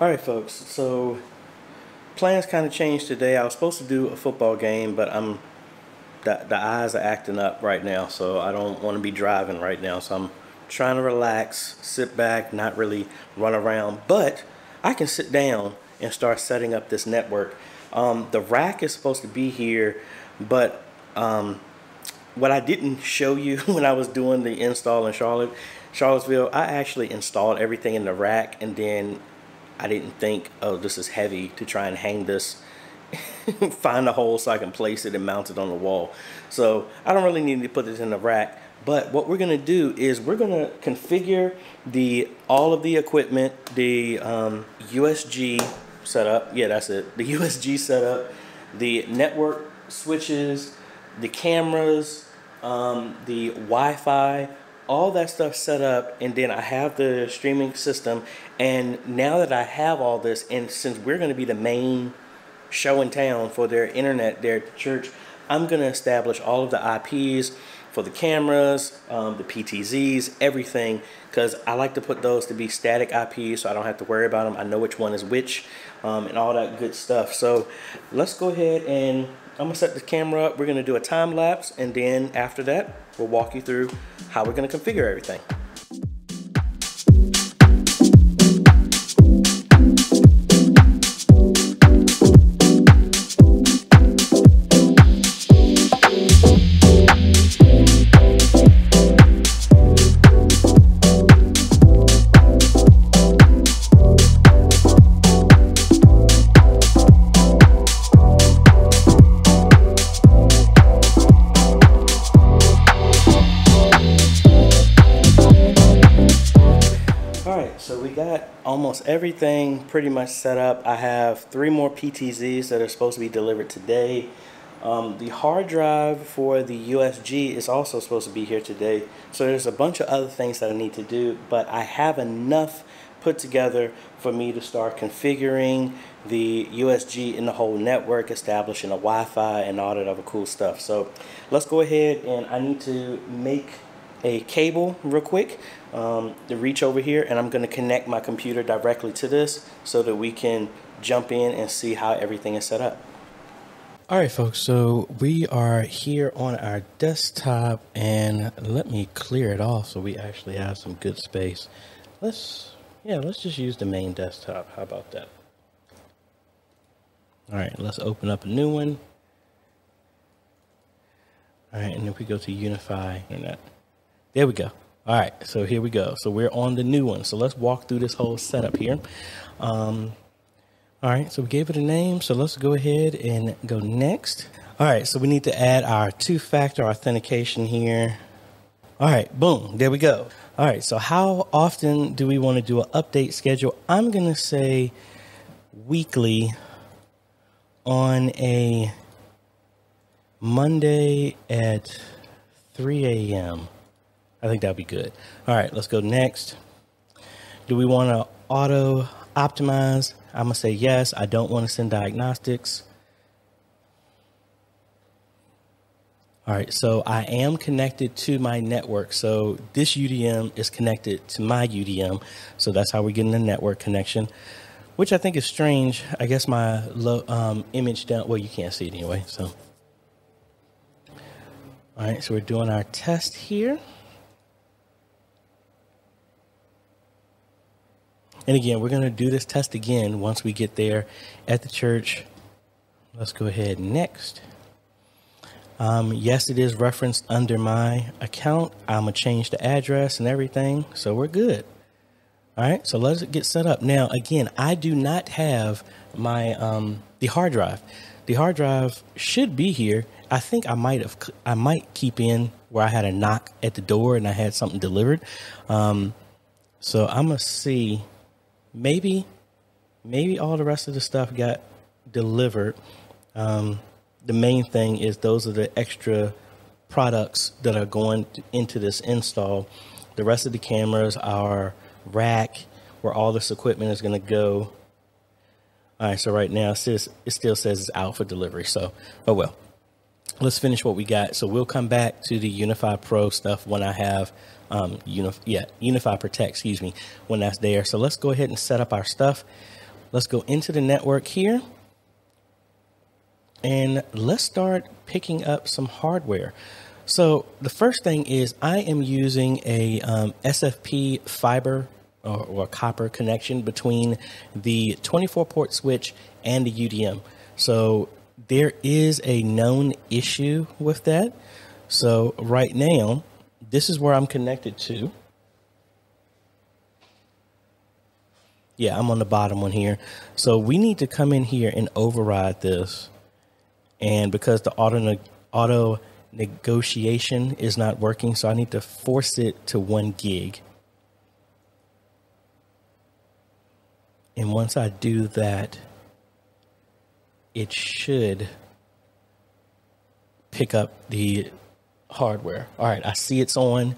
All right, folks. So plans kind of changed today. I was supposed to do a football game, but I'm the, the eyes are acting up right now, so I don't want to be driving right now. So I'm trying to relax, sit back, not really run around. But I can sit down and start setting up this network. Um, the rack is supposed to be here, but um, what I didn't show you when I was doing the install in Charlotte, Charlottesville, I actually installed everything in the rack and then I didn't think, oh, this is heavy to try and hang this, find a hole so I can place it and mount it on the wall. So I don't really need to put this in the rack. But what we're going to do is we're going to configure the all of the equipment, the um, USG setup. Yeah, that's it. The USG setup, the network switches, the cameras, um, the Wi-Fi, all that stuff set up, and then I have the streaming system. And now that I have all this, and since we're going to be the main show in town for their internet their church, I'm going to establish all of the IPs for the cameras, um, the PTZs, everything, because I like to put those to be static IPs so I don't have to worry about them. I know which one is which um, and all that good stuff. So let's go ahead and I'm gonna set the camera up. We're gonna do a time lapse and then after that, we'll walk you through how we're gonna configure everything. Everything pretty much set up. I have three more PTZs that are supposed to be delivered today. Um, the hard drive for the USG is also supposed to be here today. So there's a bunch of other things that I need to do, but I have enough put together for me to start configuring the USG in the whole network, establishing a Wi-Fi and all that other cool stuff. So let's go ahead and I need to make a cable real quick um, to reach over here and I'm going to connect my computer directly to this so that we can jump in and see how everything is set up. All right, folks, so we are here on our desktop and let me clear it off so we actually have some good space. Let's, yeah, let's just use the main desktop. How about that? All right, let's open up a new one. All right, and if we go to UniFi Internet. There we go. All right, so here we go. So we're on the new one. So let's walk through this whole setup here. Um, all right, so we gave it a name. So let's go ahead and go next. All right, so we need to add our two-factor authentication here. All right, boom, there we go. All right, so how often do we want to do an update schedule? I'm going to say weekly on a Monday at 3 a.m. I think that'd be good. All right, let's go next. Do we want to auto optimize? I'm to say yes. I don't want to send diagnostics. All right, so I am connected to my network. So this UDM is connected to my UDM. So that's how we're getting the network connection, which I think is strange. I guess my low, um, image down, well, you can't see it anyway. So, all right, so we're doing our test here. And again, we're going to do this test again once we get there at the church. Let's go ahead next. Um, yes, it is referenced under my account. I'm going to change the address and everything. So we're good. All right, so let's get set up. Now, again, I do not have my um, the hard drive. The hard drive should be here. I think I might have I might keep in where I had a knock at the door and I had something delivered. Um, so I'm gonna see maybe maybe all the rest of the stuff got delivered. Um, the main thing is those are the extra products that are going into this install. The rest of the cameras, our rack, where all this equipment is going to go. All right, so right now it, says, it still says it's out for delivery. So, oh well. Let's finish what we got. So we'll come back to the UniFi Pro stuff when I have um, Unif- yeah, UniFi Protect, excuse me, when that's there. So let's go ahead and set up our stuff. let's go into the network here. And let's start picking up some hardware. So the first thing is I am using a um, SFP fiber or, or, copper connection between the 24 port switch and the UDM. So there is a known issue with that. So right now, this is where I'm connected to. Yeah, I'm on the bottom one here. So we need to come in here and override this. And because the auto auto negotiation is not working, so I need to force it to one gig. And once I do that, it should pick up the hardware. All right, I see it's on.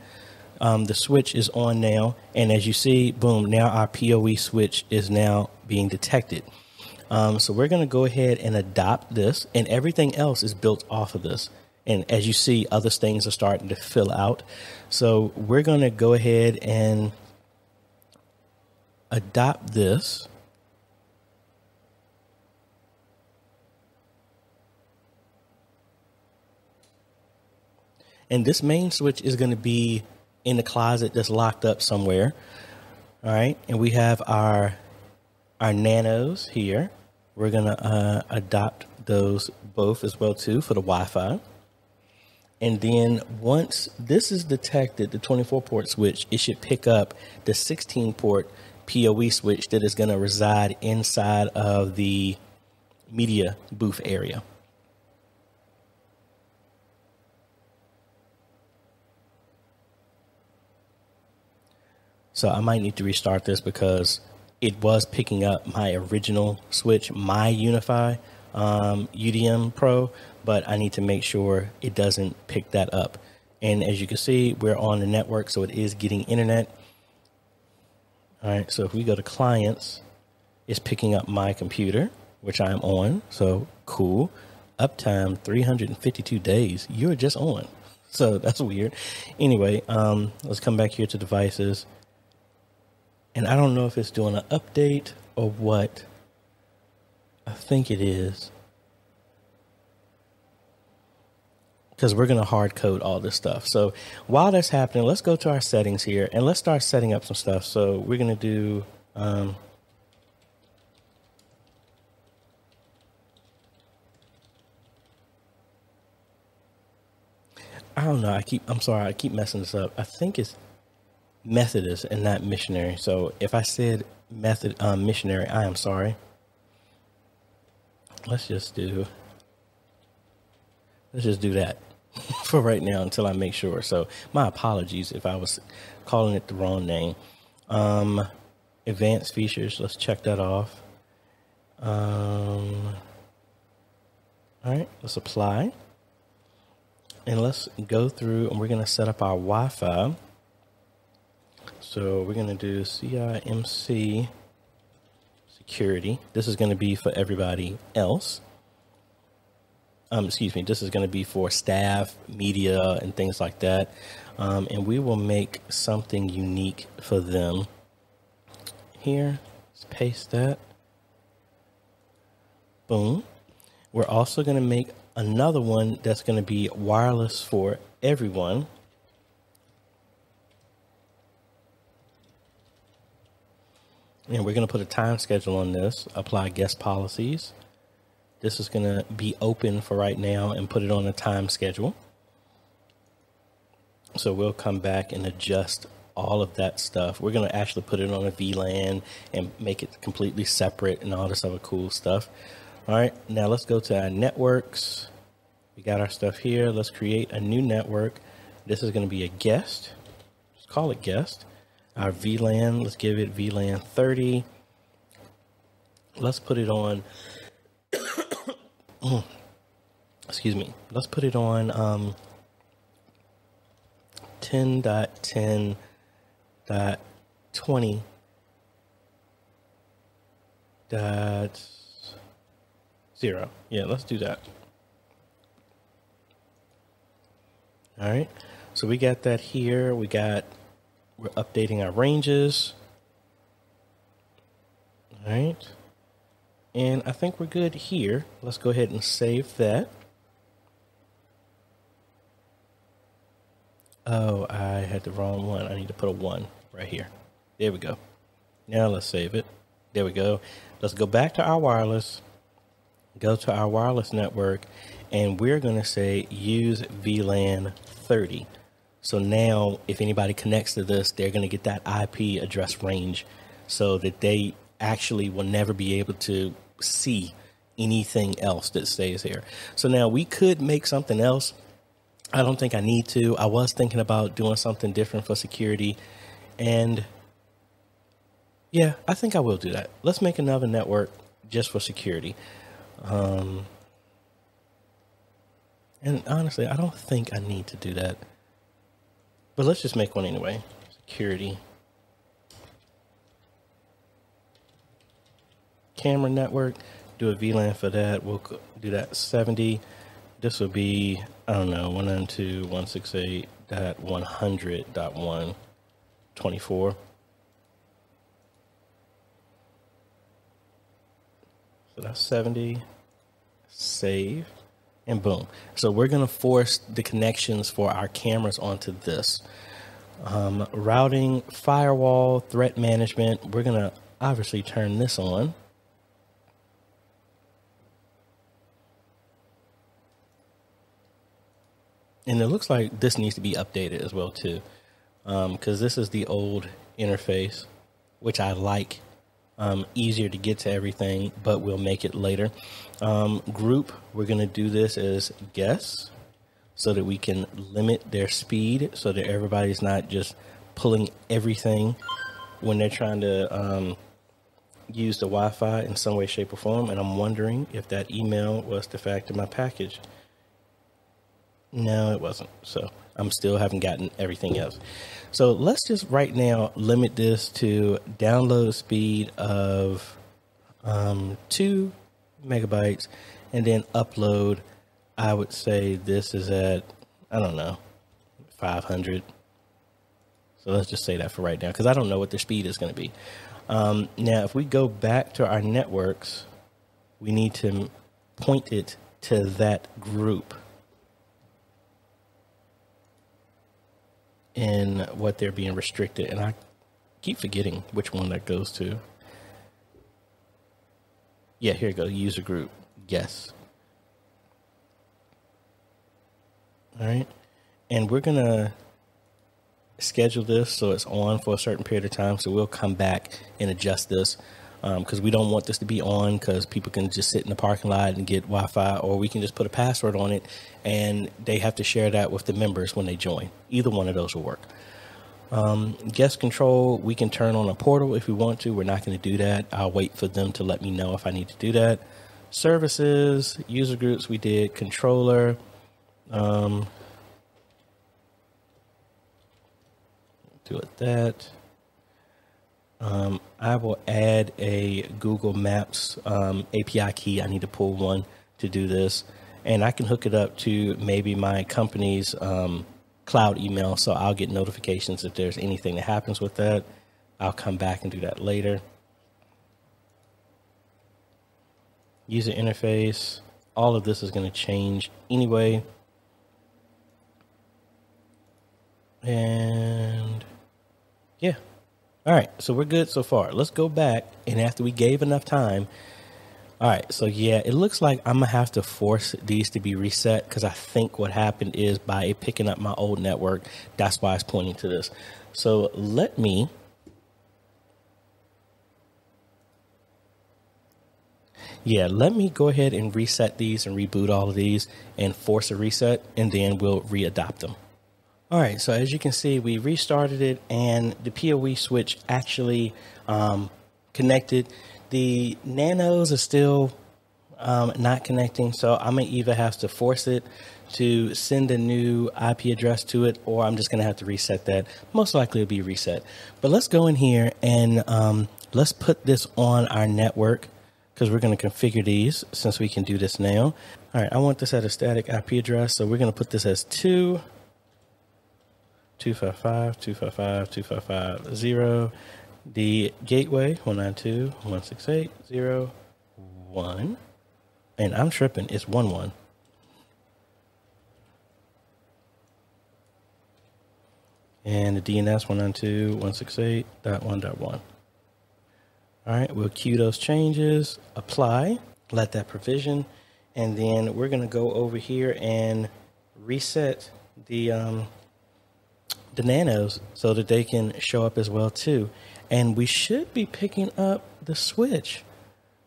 Um, the switch is on now. And as you see, boom, now our PoE switch is now being detected. Um, so we're going to go ahead and adopt this, and everything else is built off of this. And as you see, other things are starting to fill out. So we're going to go ahead and adopt this. And this main switch is going to be in the closet that's locked up somewhere. All right. And we have our, our nanos here. We're going to uh, adopt those both as well too for the Wi-Fi. And then once this is detected, the 24 port switch, it should pick up the 16 port PoE switch that is going to reside inside of the media booth area. So I might need to restart this because it was picking up my original switch, my UniFi um, UDM Pro, but I need to make sure it doesn't pick that up. And as you can see, we're on the network, so it is getting internet. All right, so if we go to clients, it's picking up my computer, which I'm on. So cool. Uptime 352 days. You're just on. So that's weird. Anyway, um, let's come back here to devices and I don't know if it's doing an update or what. I think it is. Because we're going to hard code all this stuff. So while that's happening, let's go to our settings here and let's start setting up some stuff. So we're going to do. Um, I don't know. I keep. I'm sorry. I keep messing this up. I think it's Methodist and not missionary. So if I said method um, missionary, I am sorry. Let's just do. Let's just do that for right now until I make sure. So my apologies if I was calling it the wrong name. Um, advanced features. Let's check that off. Um, all right, let's apply. And let's go through and we're going to set up our Wi Fi. So we're going to do CIMC security. This is going to be for everybody else. Um, excuse me, this is going to be for staff, media, and things like that. Um, and we will make something unique for them. Here, let's paste that. Boom. We're also going to make another one that's going to be wireless for everyone. And we're going to put a time schedule on this, apply guest policies. This is going to be open for right now and put it on a time schedule. So we'll come back and adjust all of that stuff. We're going to actually put it on a VLAN and make it completely separate and all this other cool stuff. All right, now let's go to our networks. We got our stuff here. Let's create a new network. This is going to be a guest. Just call it guest our VLAN. Let's give it VLAN 30. Let's put it on. excuse me. Let's put it on um, 10.10.20 dot zero. Yeah, let's do that. All right. So we got that here. We got we're updating our ranges. All right. And I think we're good here. Let's go ahead and save that. Oh, I had the wrong one. I need to put a one right here. There we go. Now let's save it. There we go. Let's go back to our wireless, go to our wireless network, and we're going to say use VLAN 30. So now if anybody connects to this, they're going to get that IP address range so that they actually will never be able to see anything else that stays here. So now we could make something else. I don't think I need to. I was thinking about doing something different for security and yeah, I think I will do that. Let's make another network just for security. Um, and honestly, I don't think I need to do that. But let's just make one anyway. Security. Camera network. Do a VLAN for that. We'll do that 70. This will be, I don't know, 192.168.100.124. So that's 70. Save. And boom. So we're going to force the connections for our cameras onto this. Um, routing, firewall, threat management. We're going to obviously turn this on. And it looks like this needs to be updated as well too. Because um, this is the old interface, which I like um, easier to get to everything, but we'll make it later. Um, group, we're going to do this as guests so that we can limit their speed so that everybody's not just pulling everything when they're trying to um, use the Wi Fi in some way, shape, or form. And I'm wondering if that email was the fact of my package. No, it wasn't. So I'm still haven't gotten everything else. So let's just right now limit this to download speed of um, two megabytes and then upload. I would say this is at, I don't know, 500. So let's just say that for right now because I don't know what the speed is going to be. Um, now, if we go back to our networks, we need to point it to that group. In what they're being restricted. And I keep forgetting which one that goes to. Yeah, here you go. User group. Yes. All right. And we're going to schedule this so it's on for a certain period of time. So we'll come back and adjust this because um, we don't want this to be on because people can just sit in the parking lot and get Wi-Fi, or we can just put a password on it, and they have to share that with the members when they join. Either one of those will work. Um, guest control, we can turn on a portal if we want to. We're not going to do that. I'll wait for them to let me know if I need to do that. Services, user groups, we did controller. Um, do it that. Um, I will add a Google Maps um, API key. I need to pull one to do this. And I can hook it up to maybe my company's um, cloud email. So I'll get notifications if there's anything that happens with that. I'll come back and do that later. User interface. All of this is going to change anyway. And yeah. All right, so we're good so far. Let's go back, and after we gave enough time, all right, so yeah, it looks like I'm gonna have to force these to be reset because I think what happened is by it picking up my old network, that's why it's pointing to this. So let me yeah, let me go ahead and reset these and reboot all of these and force a reset, and then we'll readopt them. All right, so as you can see, we restarted it and the PoE switch actually um, connected. The nanos are still um, not connecting, so I'm gonna either have to force it to send a new IP address to it, or I'm just gonna have to reset that. Most likely it'll be reset. But let's go in here and um, let's put this on our network because we're going to configure these since we can do this now. All right, I want this at a static IP address, so we're going to put this as 2 255, 255, 255, 0. The gateway, 192, 168, 0, one. And I'm tripping. It's one one. And the DNS 192.168.1.1. All right, we'll queue those changes, apply, let that provision, and then we're going to go over here and reset the um, the nanos so that they can show up as well too. And we should be picking up the switch,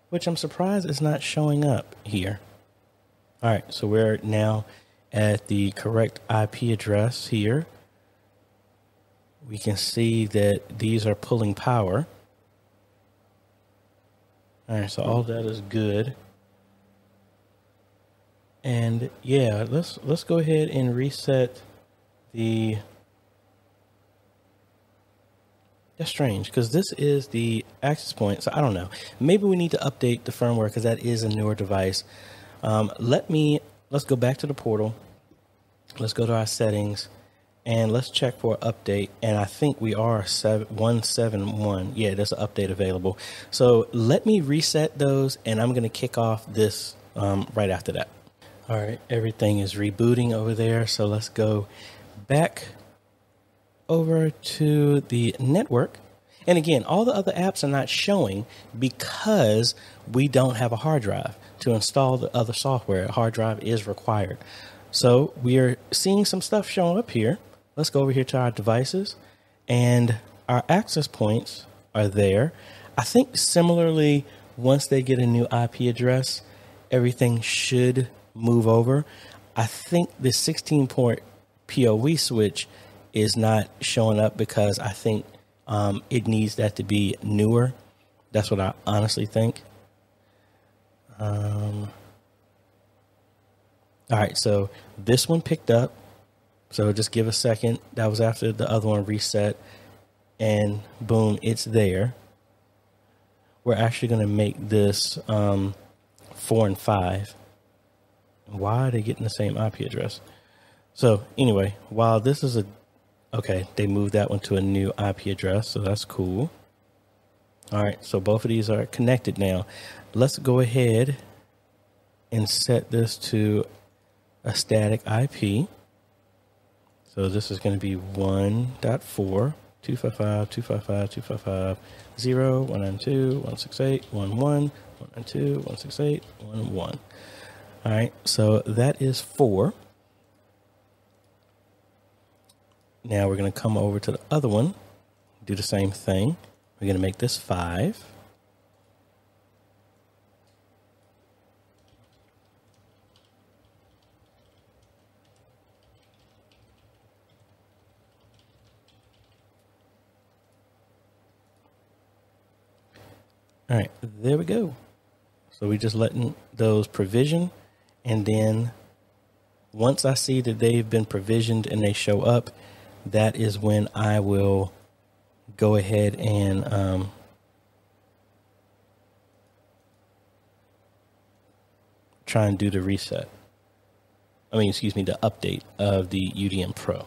which I'm surprised is not showing up here. All right, so we're now at the correct IP address here. We can see that these are pulling power. All right, so all that is good. And yeah, let's let's go ahead and reset the that's strange because this is the access point. So I don't know. Maybe we need to update the firmware because that is a newer device. Um, let me let's go back to the portal. Let's go to our settings and let's check for update. And I think we are seven, 171. Yeah, there's an update available. So let me reset those and I'm going to kick off this um, right after that. All right, everything is rebooting over there. So let's go back over to the network. And again, all the other apps are not showing because we don't have a hard drive. To install the other software, a hard drive is required. So we are seeing some stuff showing up here. Let's go over here to our devices and our access points are there. I think similarly, once they get a new IP address, everything should move over. I think the 16 port PoE switch is not showing up because I think um, it needs that to be newer. That's what I honestly think. Um, all right, so this one picked up. So just give a second. That was after the other one reset. And boom, it's there. We're actually going to make this um, four and five. Why are they getting the same IP address? So anyway, while this is a Okay, they moved that one to a new IP address, so that's cool. All right, so both of these are connected now. Let's go ahead and set this to a static IP. So this is going to be 1.4, 255, 255, 255, 0, 192, 168, 11, 192, 168, 11. All right, so that is four. Now we're going to come over to the other one, do the same thing. We're going to make this 5. All right, there we go. So we're just letting those provision and then once I see that they've been provisioned and they show up, that is when I will go ahead and um, try and do the reset. I mean, excuse me, the update of the UDM Pro.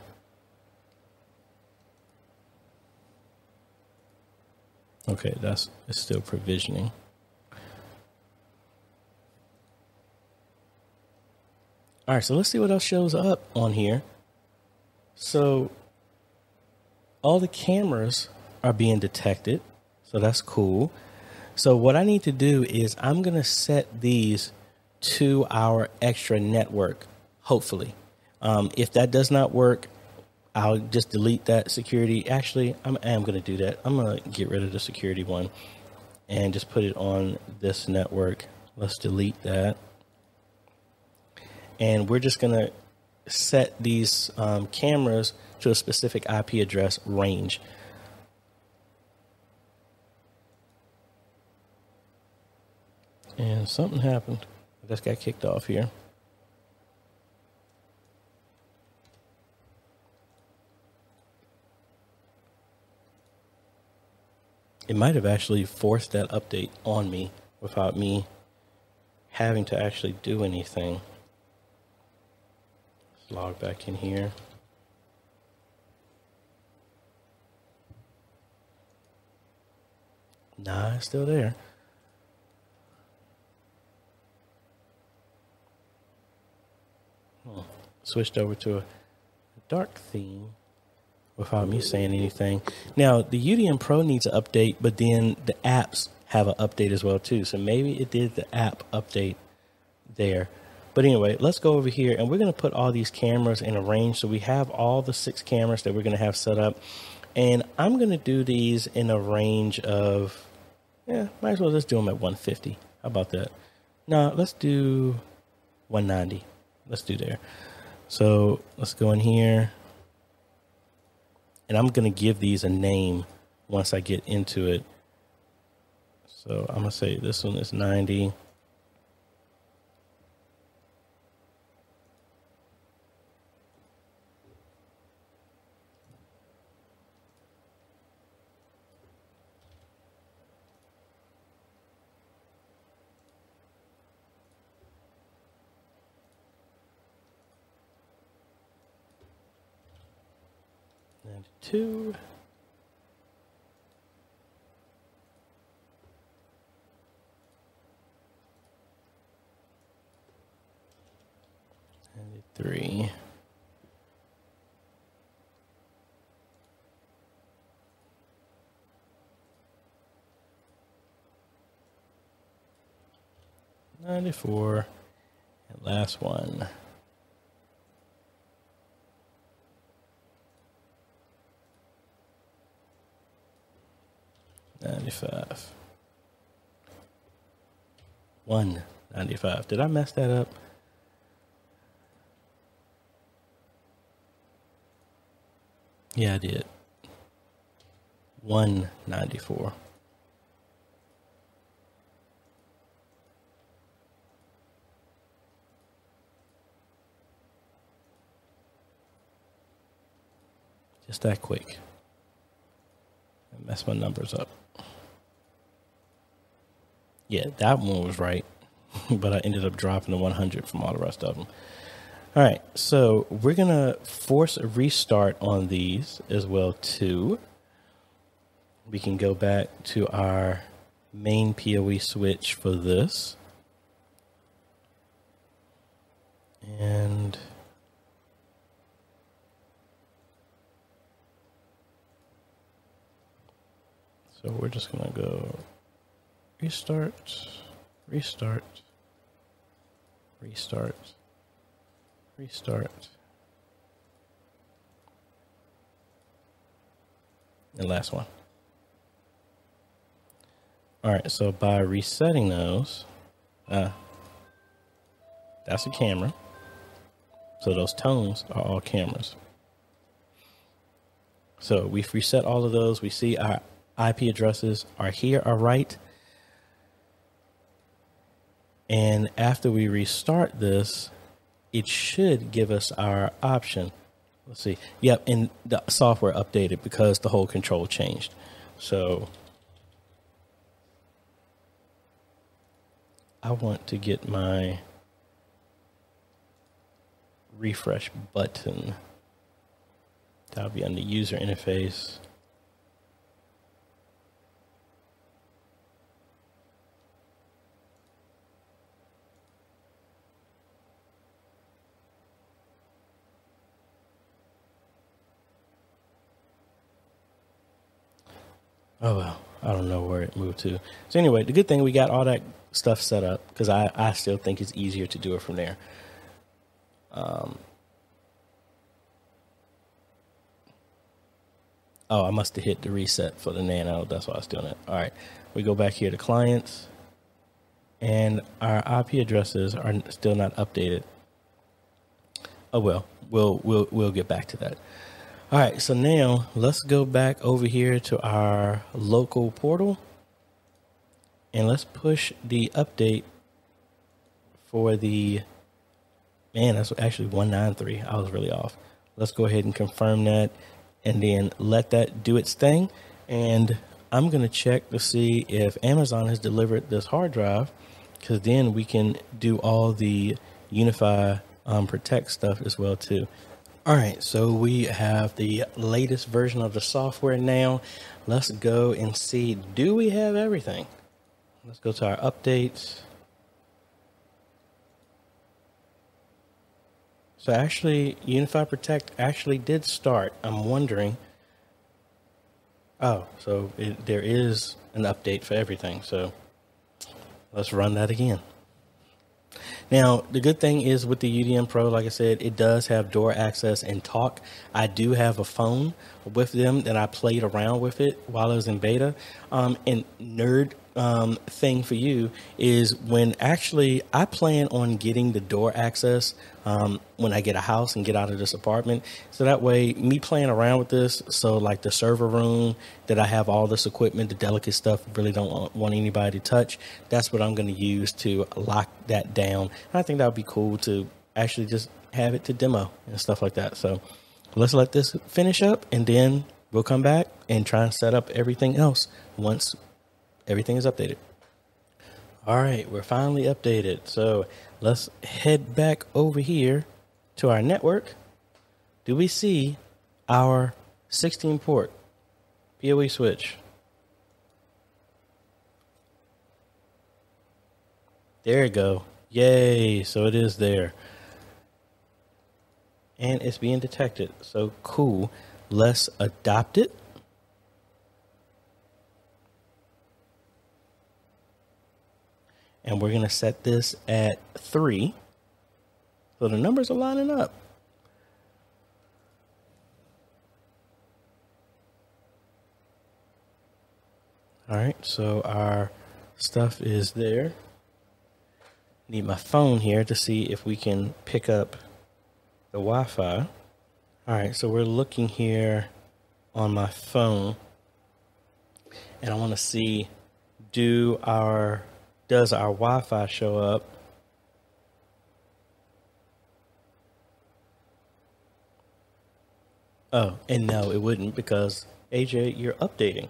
Okay, that's it's still provisioning. All right, so let's see what else shows up on here. So all the cameras are being detected. So that's cool. So what I need to do is I'm going to set these to our extra network, hopefully. Um, if that does not work, I'll just delete that security. Actually, I'm, I am going to do that. I'm going to get rid of the security one and just put it on this network. Let's delete that. And we're just going to set these um, cameras to a specific IP address range. And something happened. Just got kicked off here. It might have actually forced that update on me without me having to actually do anything. Let's log back in here. Nah, it's still there. Hmm. Switched over to a dark theme without me saying anything. Now, the UDM Pro needs an update, but then the apps have an update as well too. So maybe it did the app update there. But anyway, let's go over here and we're going to put all these cameras in a range. So we have all the six cameras that we're going to have set up and I'm going to do these in a range of yeah, might as well just do them at 150. How about that? No, let's do 190. Let's do there. So let's go in here. And I'm going to give these a name once I get into it. So I'm going to say this one is 90. Two. Ninety-three. Ninety-four. And last one. 95. 195. Did I mess that up? Yeah, I did. 194. Just that quick. Mess my numbers up. Yeah, that one was right, but I ended up dropping the 100 from all the rest of them. All right, so we're gonna force a restart on these as well too. We can go back to our main PoE switch for this. And so we're just gonna go Restart, restart, restart, restart. And last one. All right, so by resetting those, uh, that's a camera. So those tones are all cameras. So we've reset all of those. We see our IP addresses are here, are right. And after we restart this, it should give us our option. Let's see. Yep, and the software updated because the whole control changed. So I want to get my refresh button. That'll be on the user interface. Oh well, I don't know where it moved to. So anyway, the good thing we got all that stuff set up because I I still think it's easier to do it from there. Um. Oh, I must have hit the reset for the nano. That's why I was doing it. All right, we go back here to clients, and our IP addresses are still not updated. Oh well, we'll we'll we'll get back to that. All right, so now let's go back over here to our local portal and let's push the update for the man. That's actually 193. I was really off. Let's go ahead and confirm that and then let that do its thing. And I'm going to check to see if Amazon has delivered this hard drive because then we can do all the UniFi um, Protect stuff as well too. All right, so we have the latest version of the software now. Let's go and see, do we have everything? Let's go to our updates. So actually, UniFi Protect actually did start. I'm wondering. Oh, so it, there is an update for everything. So let's run that again. Now, the good thing is with the UDM Pro, like I said, it does have door access and talk. I do have a phone with them that I played around with it while I was in beta. Um, and nerd um, thing for you is when actually I plan on getting the door access um, when I get a house and get out of this apartment. So that way, me playing around with this, so like the server room that I have all this equipment, the delicate stuff, really don't want anybody to touch. That's what I'm going to use to lock that down. And I think that would be cool to actually just have it to demo and stuff like that. So let's let this finish up and then we'll come back and try and set up everything else once everything is updated. All right, we're finally updated. So let's head back over here to our network. Do we see our 16 port PoE switch? There you go. Yay. So it is there. And it's being detected. So cool. Let's adopt it. And we're going to set this at 3. So the numbers are lining up. All right, so our stuff is there. Need my phone here to see if we can pick up the Wi-Fi. All right, so we're looking here on my phone and I want to see do our does our Wi-Fi show up? Oh, and no, it wouldn't because AJ, you're updating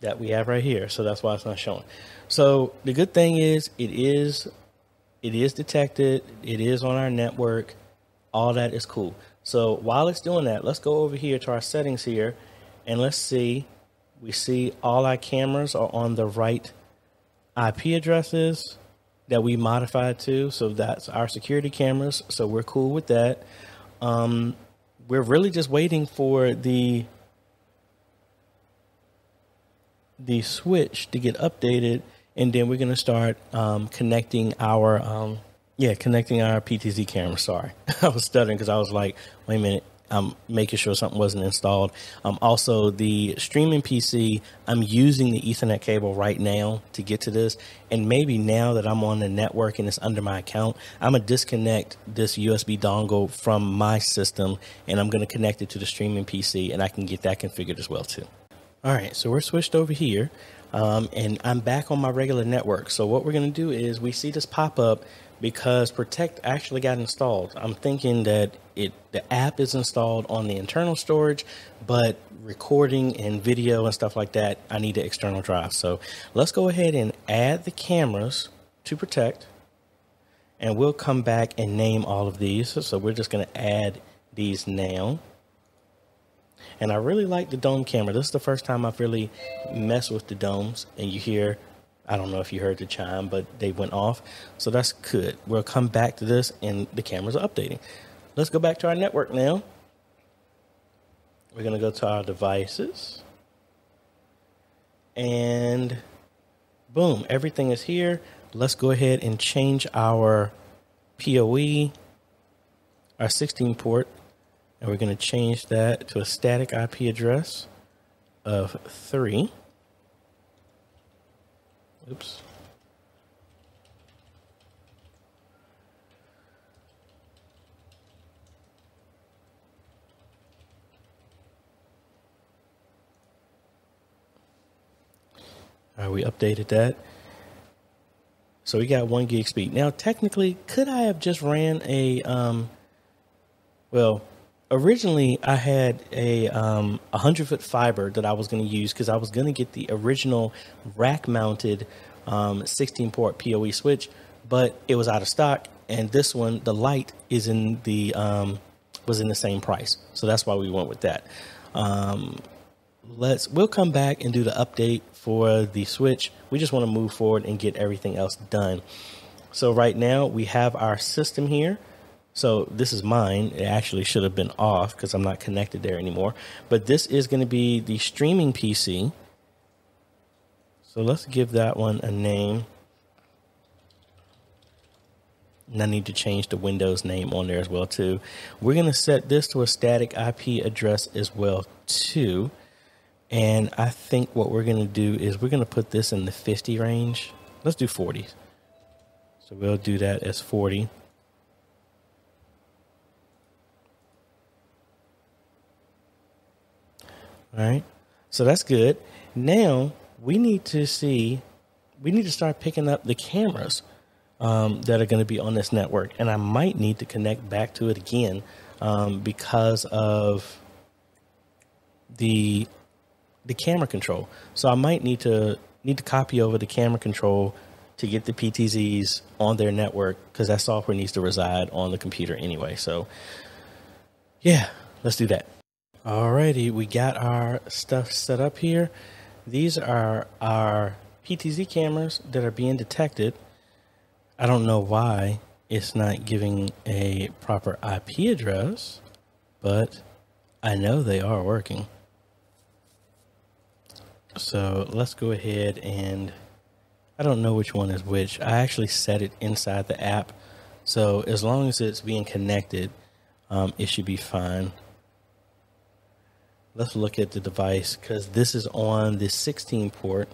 that we have right here. So that's why it's not showing. So the good thing is it is it is detected. It is on our network. All that is cool. So while it's doing that, let's go over here to our settings here and let's see we see all our cameras are on the right IP addresses that we modified to. So that's our security cameras. So we're cool with that. Um, we're really just waiting for the the switch to get updated, and then we're gonna start um, connecting our um, yeah connecting our PTZ camera. Sorry, I was stuttering because I was like, wait a minute, I'm making sure something wasn't installed. Um, also, the streaming PC, I'm using the Ethernet cable right now to get to this. And maybe now that I'm on the network and it's under my account, I'm going to disconnect this USB dongle from my system and I'm going to connect it to the streaming PC and I can get that configured as well too. All right, so we're switched over here. Um, and I'm back on my regular network. So what we're going to do is we see this pop up because Protect actually got installed. I'm thinking that it the app is installed on the internal storage, but recording and video and stuff like that, I need the external drive. So let's go ahead and add the cameras to Protect, and we'll come back and name all of these. So we're just going to add these now. And I really like the dome camera. This is the first time I've really messed with the domes, and you hear I don't know if you heard the chime, but they went off. So that's good. We'll come back to this and the cameras are updating. Let's go back to our network now. We're going to go to our devices. And boom, everything is here. Let's go ahead and change our PoE, our 16 port, and we're going to change that to a static IP address of 3. Oops. All right, we updated that. So we got one gig speed. Now, technically, could I have just ran a, um, well, originally I had a um, 100 foot fiber that I was going to use because I was going to get the original rack mounted um, 16 port PoE switch, but it was out of stock. And this one, the light is in the um, was in the same price, so that's why we went with that. Um, let's we'll come back and do the update for the switch. We just want to move forward and get everything else done. So right now we have our system here. So this is mine. It actually should have been off because I'm not connected there anymore. But this is going to be the streaming PC. So let's give that one a name. And I need to change the Windows name on there as well too. We're going to set this to a static IP address as well too. And I think what we're going to do is we're going to put this in the 50 range. Let's do 40. So we'll do that as 40. Right. So that's good. Now we need to see, we need to start picking up the cameras um, that are going to be on this network. And I might need to connect back to it again um, because of the the camera control. So I might need to need to copy over the camera control to get the PTZs on their network because that software needs to reside on the computer anyway. So yeah, let's do that. Alrighty, we got our stuff set up here. These are our PTZ cameras that are being detected. I don't know why it's not giving a proper IP address, but I know they are working. So let's go ahead and I don't know which one is which. I actually set it inside the app. So as long as it's being connected, um, it should be fine let's look at the device because this is on the 16 port.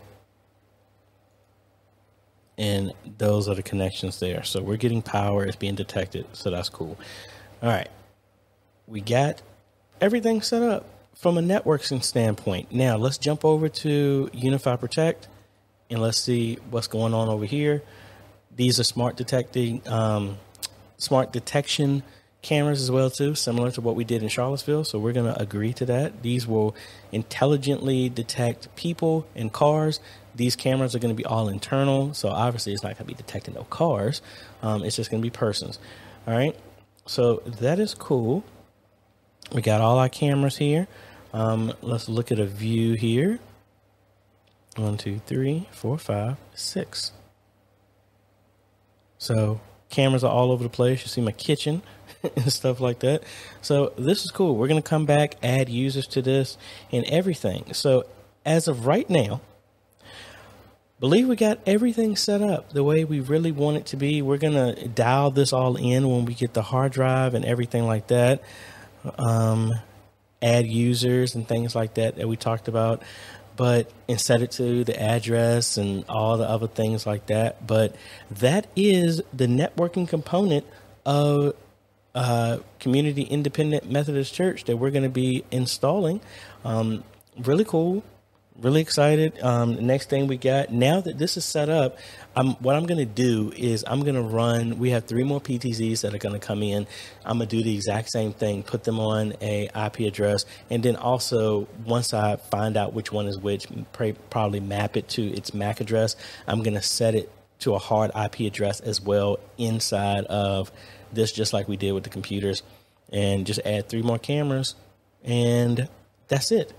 And those are the connections there. So we're getting power it's being detected so that's cool. All right. We got everything set up from a networking standpoint. Now let's jump over to UniFi Protect and let's see what's going on over here. These are smart detecting um, smart detection cameras as well too, similar to what we did in Charlottesville. So we're going to agree to that. These will intelligently detect people and cars. These cameras are going to be all internal, so obviously it's not going to be detecting no cars. Um, it's just going to be persons. All right, so that is cool. We got all our cameras here. Um, let's look at a view here. One, two, three, four, five, six. So cameras are all over the place. You see my kitchen and stuff like that. So this is cool. We're going to come back, add users to this and everything. So as of right now, believe we got everything set up the way we really want it to be. We're going to dial this all in when we get the hard drive and everything like that. Um, add users and things like that that we talked about but and set it to the address and all the other things like that. But that is the networking component of uh, Community Independent Methodist Church that we're going to be installing. Um, really cool. Really excited. Um, the next thing we got now that this is set up, I'm, what I'm going to do is I'm going to run. We have three more PTZs that are going to come in. I'm going to do the exact same thing, put them on a IP address, and then also once I find out which one is which, probably map it to its MAC address. I'm going to set it to a hard IP address as well inside of this just like we did with the computers and just add three more cameras and that's it.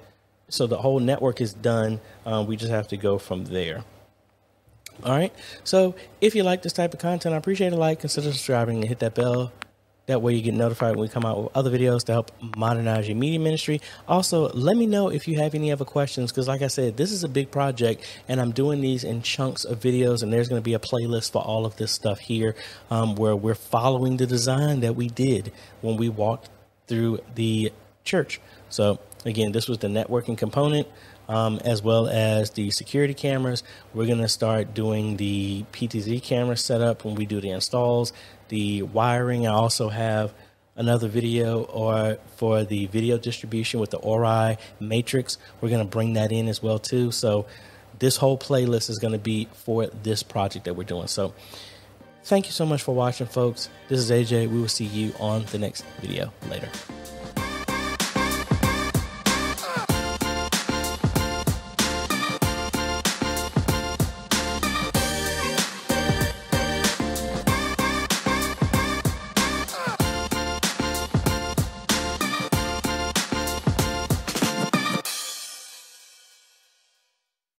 So the whole network is done. Um, we just have to go from there. All right. So if you like this type of content, I appreciate a like, consider subscribing and hit that bell that way you get notified when we come out with other videos to help modernize your media ministry. Also, let me know if you have any other questions because like I said, this is a big project and I'm doing these in chunks of videos and there's going to be a playlist for all of this stuff here um, where we're following the design that we did when we walked through the church. So again, this was the networking component. Um, as well as the security cameras. We're going to start doing the PTZ camera setup when we do the installs the wiring. I also have another video or for the video distribution with the Ori matrix. We're going to bring that in as well too. So this whole playlist is going to be for this project that we're doing. So thank you so much for watching folks. This is AJ. We will see you on the next video later.